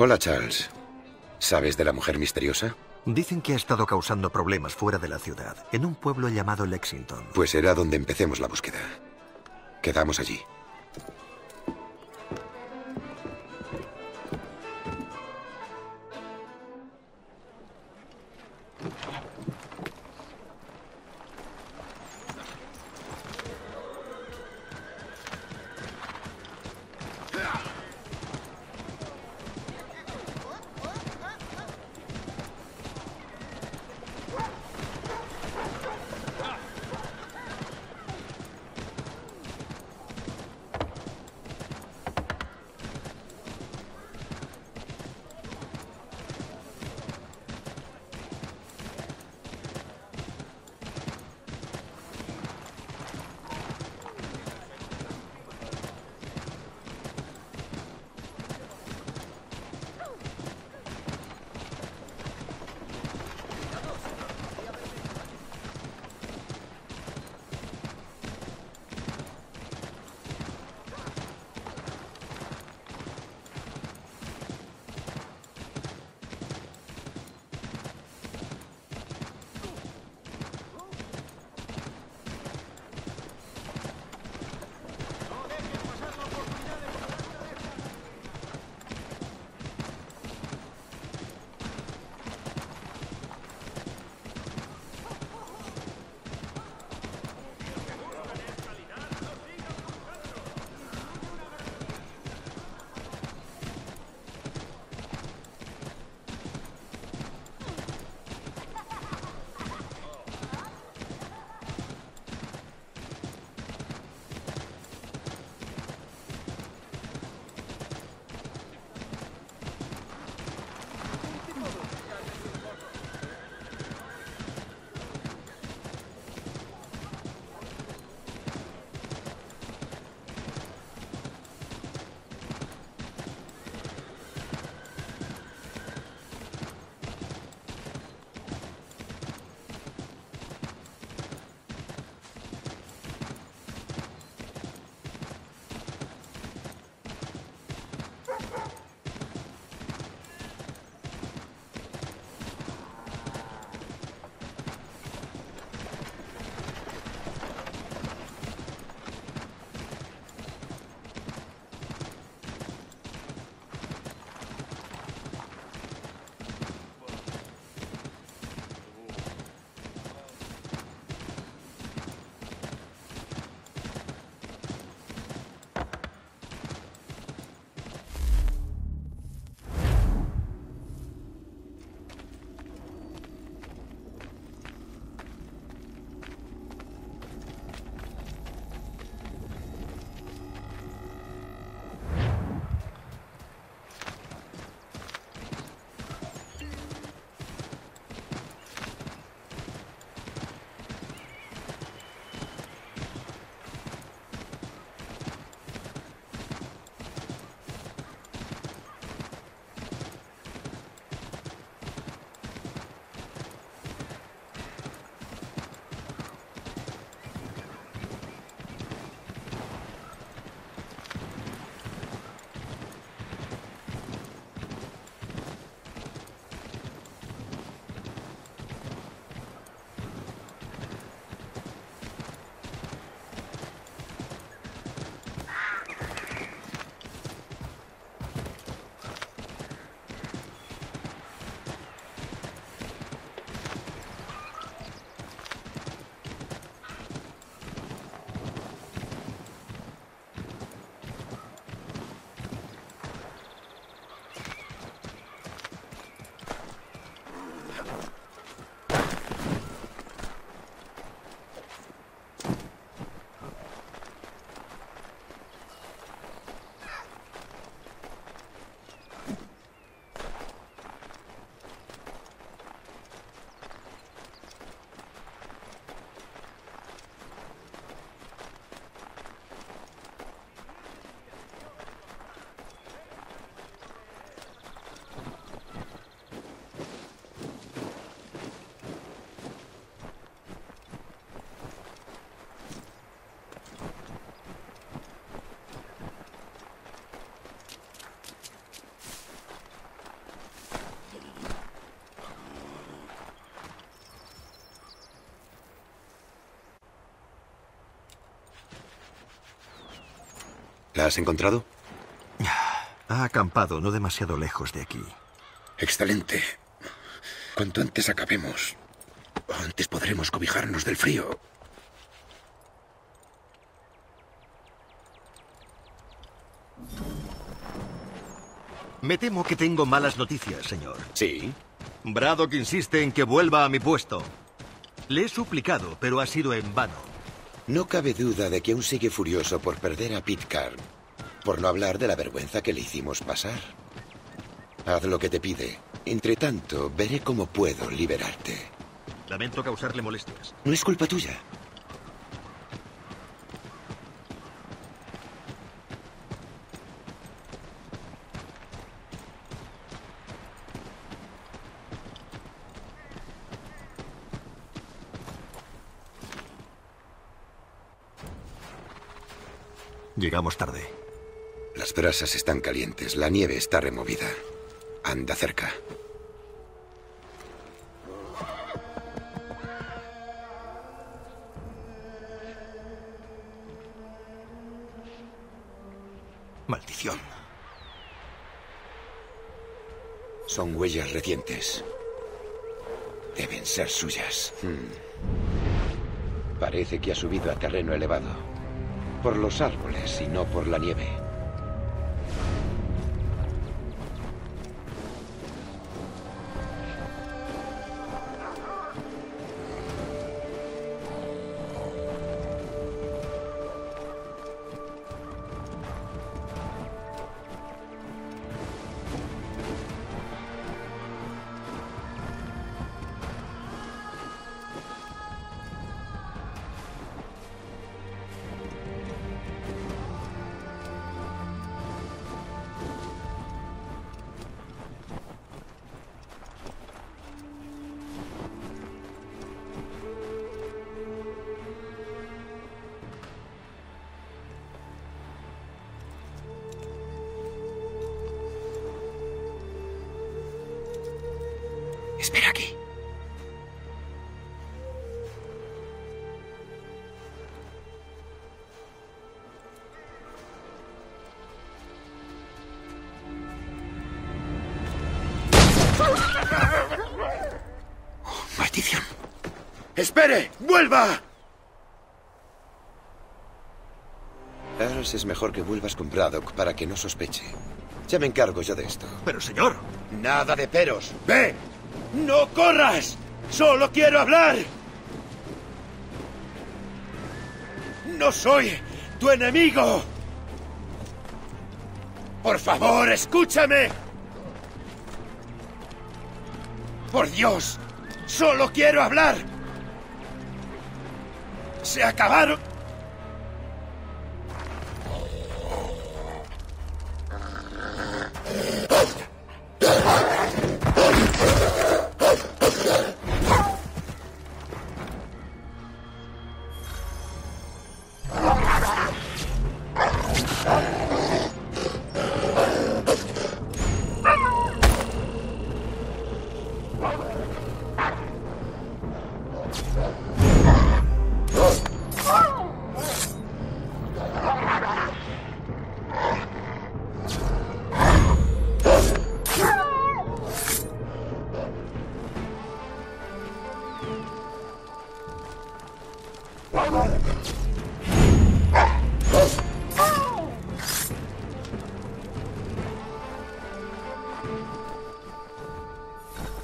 Hola, Charles. ¿Sabes de la mujer misteriosa? Dicen que ha estado causando problemas fuera de la ciudad, en un pueblo llamado Lexington. Pues era donde empecemos la búsqueda. Quedamos allí. ¿La has encontrado? Ha acampado no demasiado lejos de aquí. Excelente. Cuanto antes acabemos, antes podremos cobijarnos del frío. Me temo que tengo malas noticias, señor. Sí. Braddock insiste en que vuelva a mi puesto. Le he suplicado, pero ha sido en vano. No cabe duda de que aún sigue furioso por perder a Pitcairn. Por no hablar de la vergüenza que le hicimos pasar. Haz lo que te pide. Entre tanto, veré cómo puedo liberarte. Lamento causarle molestias. No es culpa tuya. Llegamos tarde. Las brasas están calientes, la nieve está removida. Anda cerca. Maldición. Son huellas recientes. Deben ser suyas. Hmm. Parece que ha subido a terreno elevado. Por los árboles y no por la nieve. Espera aquí. Oh, maldición. ¡Espere! ¡Vuelva! Earls, es mejor que vuelvas con Braddock para que no sospeche. Ya me encargo yo de esto. Pero, señor. Nada de peros. ¡Ve! ¡No corras! ¡Solo quiero hablar! ¡No soy tu enemigo! Por favor, escúchame. Por Dios, solo quiero hablar. Se acabaron...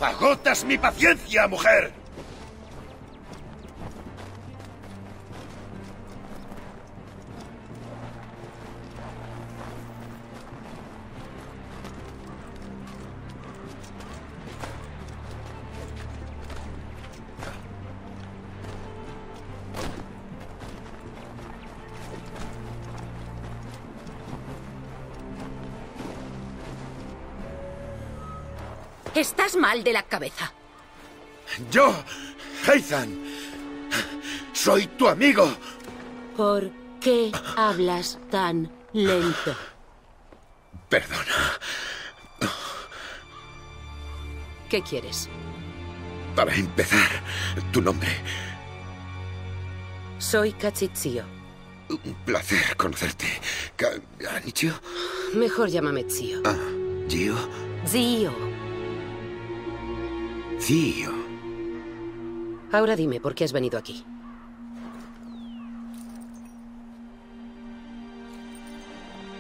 ¡Agotas mi paciencia, mujer! Estás mal de la cabeza. Yo, Ethan, soy tu amigo. ¿Por qué hablas tan lento? Perdona. ¿Qué quieres? Para empezar, tu nombre. Soy Cachitzio. Un placer conocerte. ¿Anichio? Mejor llámame Zio. Ah, Gio. Zio. Ahora dime, ¿por qué has venido aquí?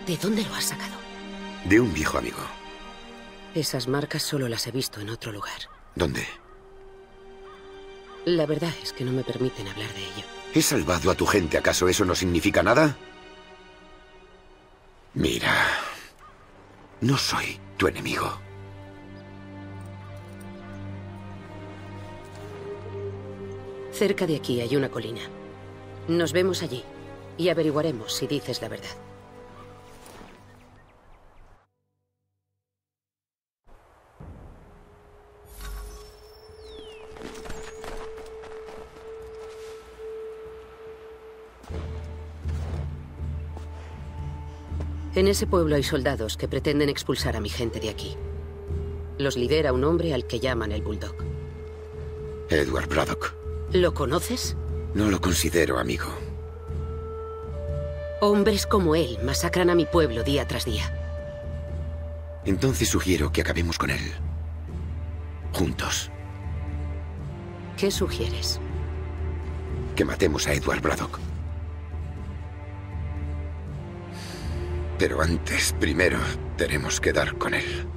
¿De dónde lo has sacado? De un viejo amigo. Esas marcas solo las he visto en otro lugar. ¿Dónde? La verdad es que no me permiten hablar de ello. ¿He salvado a tu gente? ¿Acaso eso no significa nada? Mira. No soy tu enemigo. Cerca de aquí hay una colina. Nos vemos allí y averiguaremos si dices la verdad. En ese pueblo hay soldados que pretenden expulsar a mi gente de aquí. Los lidera un hombre al que llaman el Bulldog. Edward Braddock. ¿Lo conoces? No lo considero amigo. Hombres como él masacran a mi pueblo día tras día. Entonces sugiero que acabemos con él. Juntos. ¿Qué sugieres? Que matemos a Edward Braddock. Pero antes, primero, tenemos que dar con él.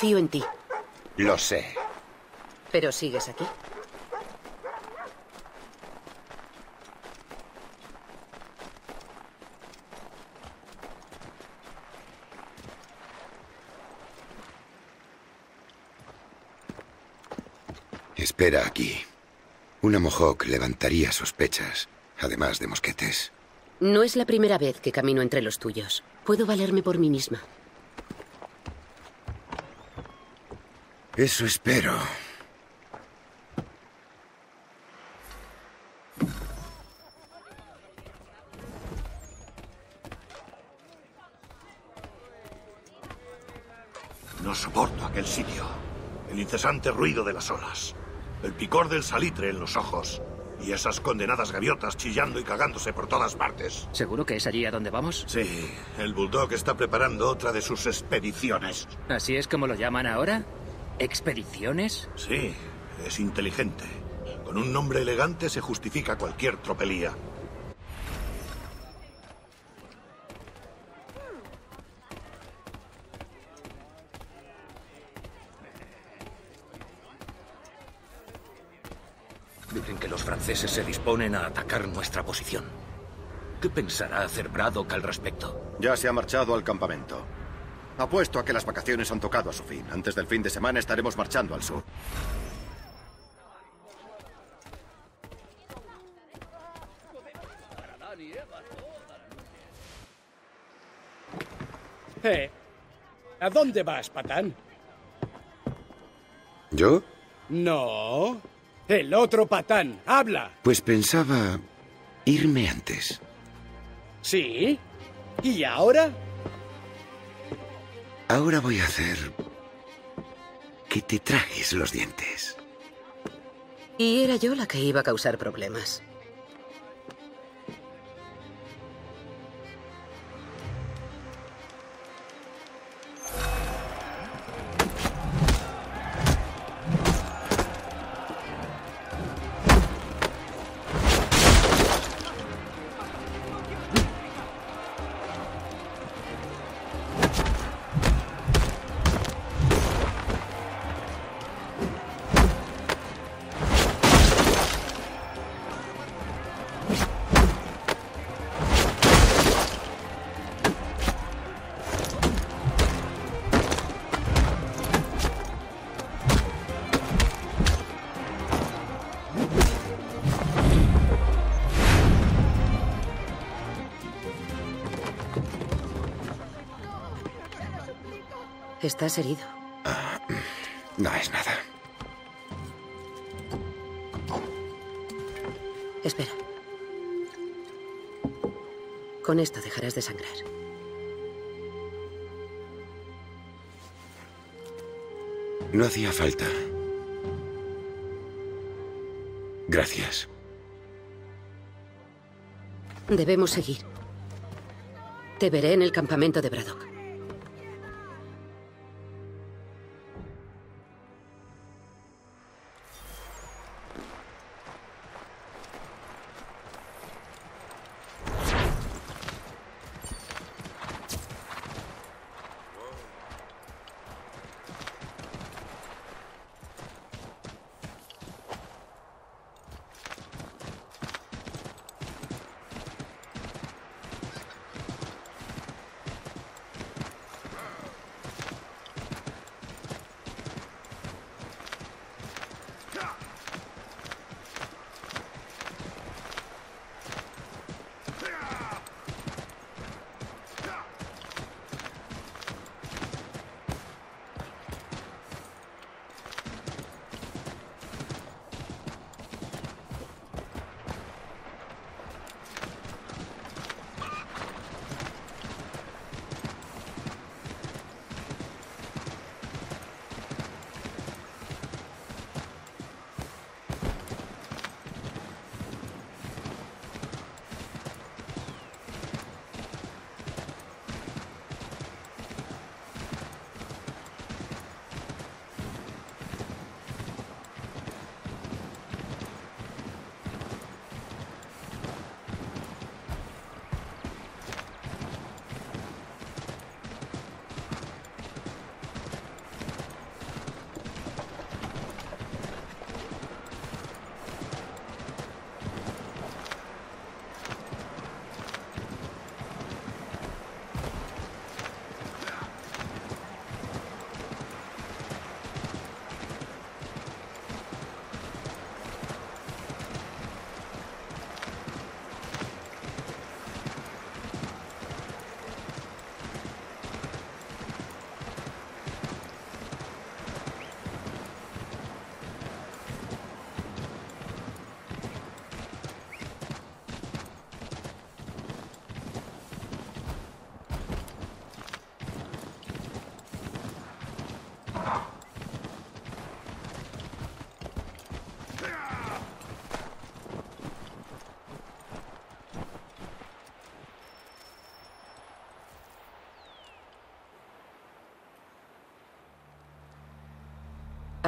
Confío en ti, Lo sé. pero sigues aquí. Espera aquí. Una Mohawk levantaría sospechas, además de mosquetes. No es la primera vez que camino entre los tuyos. Puedo valerme por mí misma. Eso espero. No soporto aquel sitio. El incesante ruido de las olas. El picor del salitre en los ojos. Y esas condenadas gaviotas chillando y cagándose por todas partes. ¿Seguro que es allí a donde vamos? Sí, el Bulldog está preparando otra de sus expediciones. ¿Así es como lo llaman ahora? ¿Expediciones? Sí, es inteligente. Con un nombre elegante se justifica cualquier tropelía. Dicen que los franceses se disponen a atacar nuestra posición. ¿Qué pensará hacer Braddock al respecto? Ya se ha marchado al campamento. Apuesto a que las vacaciones han tocado a su fin. Antes del fin de semana estaremos marchando al sur. Eh, ¿A dónde vas, patán? ¿Yo? No. El otro patán. Habla. Pues pensaba irme antes. ¿Sí? ¿Y ahora? Ahora voy a hacer que te trajes los dientes. Y era yo la que iba a causar problemas. Estás herido. No es nada. Espera. Con esto dejarás de sangrar. No hacía falta. Gracias. Debemos seguir. Te veré en el campamento de Braddock.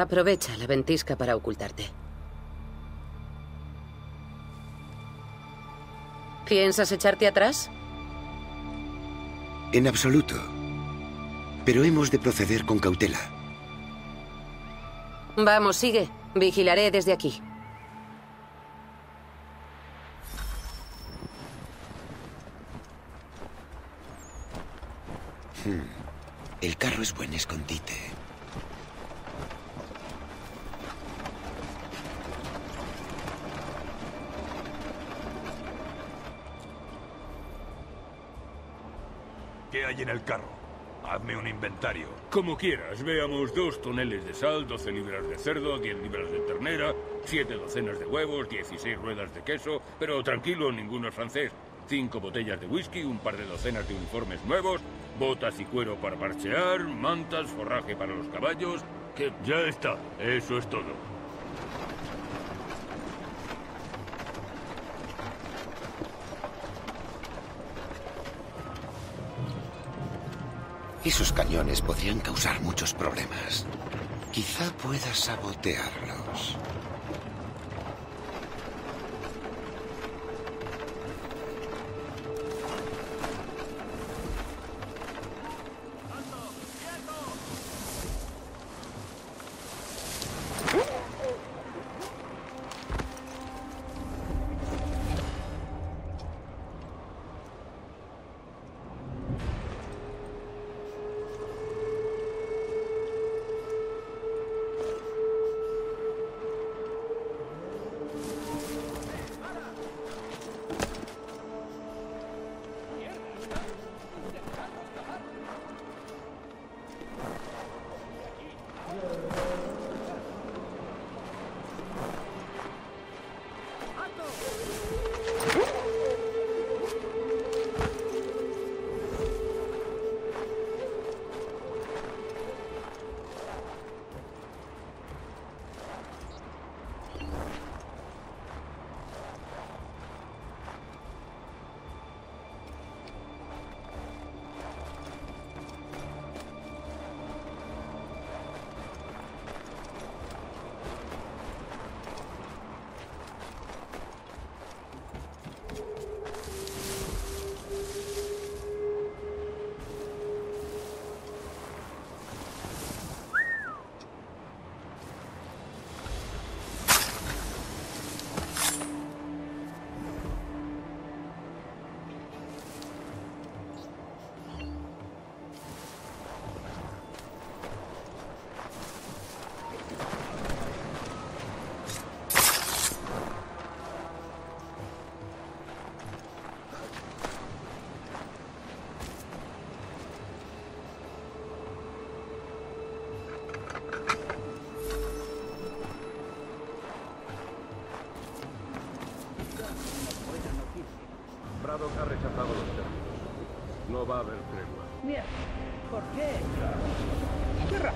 Aprovecha la ventisca para ocultarte. ¿Piensas echarte atrás? En absoluto. Pero hemos de proceder con cautela. Vamos, sigue. Vigilaré desde aquí. El carro es buen escondite. Hay en el carro? Hazme un inventario. Como quieras, veamos dos toneles de sal, 12 libras de cerdo, 10 libras de ternera, siete docenas de huevos, 16 ruedas de queso, pero tranquilo, ninguno es francés. Cinco botellas de whisky, un par de docenas de uniformes nuevos, botas y cuero para parchear, mantas, forraje para los caballos. Que Ya está, eso es todo. Esos cañones podrían causar muchos problemas. Quizá pueda sabotearlos.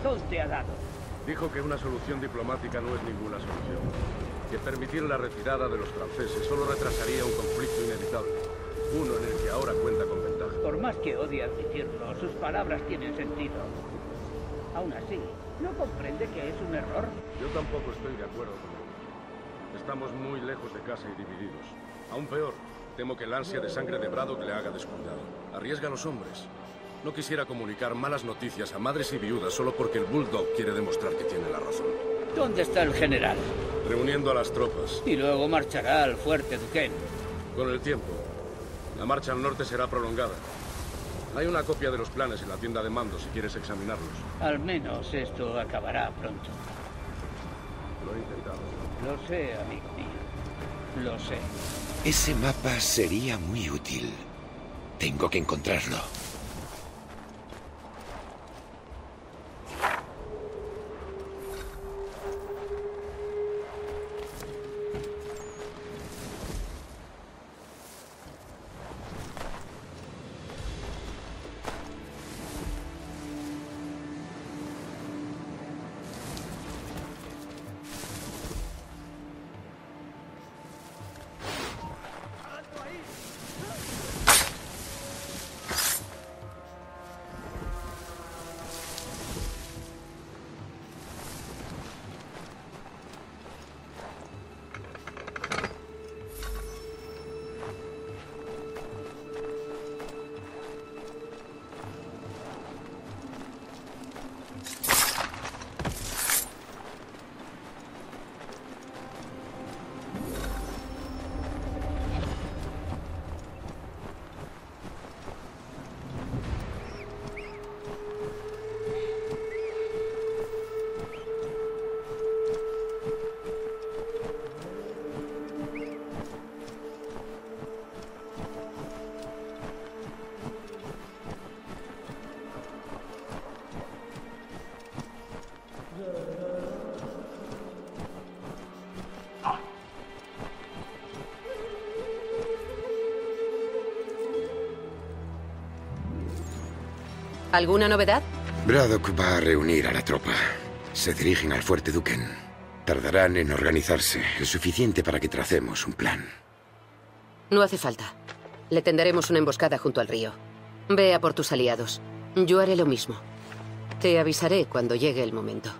Razón te ha dado? Dijo que una solución diplomática no es ninguna solución. Que permitir la retirada de los franceses solo retrasaría un conflicto inevitable. Uno en el que ahora cuenta con ventaja. Por más que odie admitirlo, sus palabras tienen sentido. Aún así, ¿no comprende que es un error? Yo tampoco estoy de acuerdo con él. Estamos muy lejos de casa y divididos. Aún peor, temo que el ansia de sangre de Braddock le haga descuidado. Arriesga a los hombres. No quisiera comunicar malas noticias a madres y viudas solo porque el Bulldog quiere demostrar que tiene la razón. ¿Dónde está el general? Reuniendo a las tropas. Y luego marchará al fuerte Duquesne. Con el tiempo. La marcha al norte será prolongada. Hay una copia de los planes en la tienda de mando si quieres examinarlos. Al menos esto acabará pronto. Lo he intentado. Lo sé, amigo mío. Lo sé. Ese mapa sería muy útil. Tengo que encontrarlo. ¿Alguna novedad? Braddock va a reunir a la tropa. Se dirigen al fuerte Duquesne. Tardarán en organizarse, el suficiente para que tracemos un plan. No hace falta. Le tenderemos una emboscada junto al río. Ve a por tus aliados. Yo haré lo mismo. Te avisaré cuando llegue el momento.